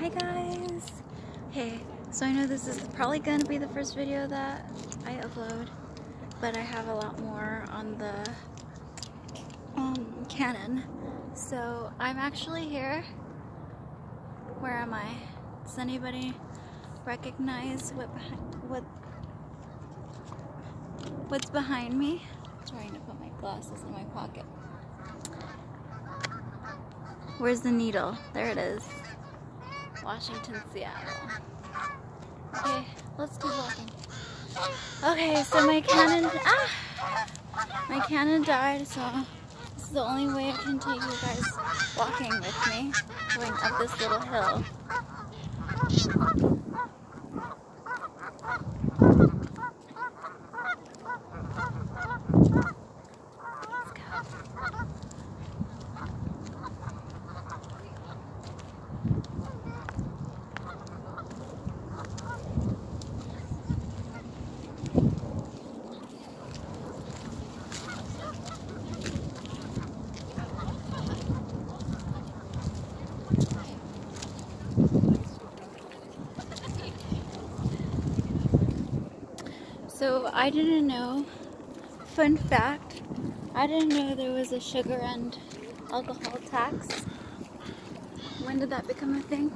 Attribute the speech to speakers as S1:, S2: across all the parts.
S1: Hi guys! Hey, so I know this is probably going to be the first video that I upload, but I have a lot more on the um, Canon. So I'm actually here. Where am I? Does anybody recognize what what what's behind me? I'm trying to put my glasses in my pocket. Where's the needle? There it is. Washington, Seattle. Okay, let's keep walking. Okay, so my Canon, ah! my Canon died, so this is the only way I can take you guys walking with me, going up this little hill. So I didn't know, fun fact, I didn't know there was a sugar and alcohol tax. When did that become a thing?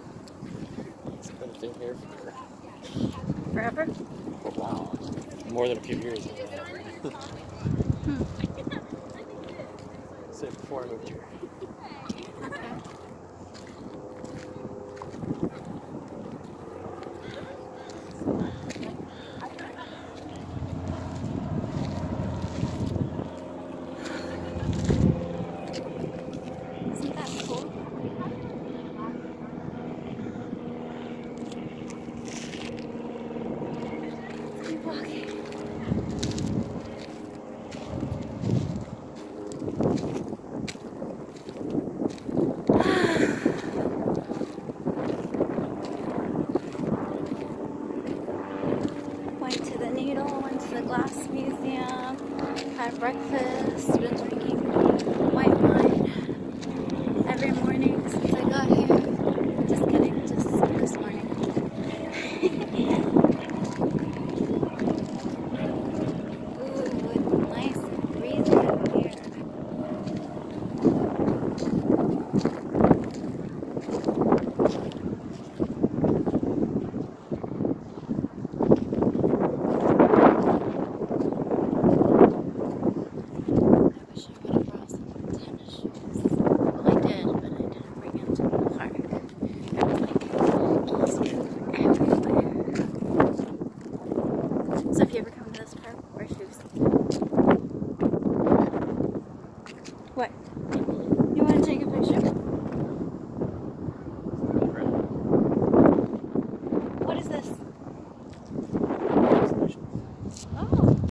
S2: It's been a thing here for
S1: Forever?
S2: while. More than a few years. hmm. Say before I moved here.
S1: the had breakfast, What?